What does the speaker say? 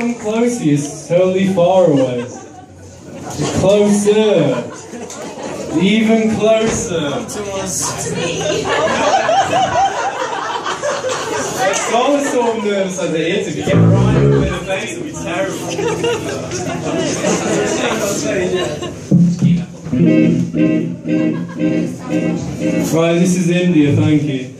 come closer, you're totally far away. Closer. Even closer. To us. so nervous at the. If you get right up in the face, it'll be terrible. right, this is India, thank you.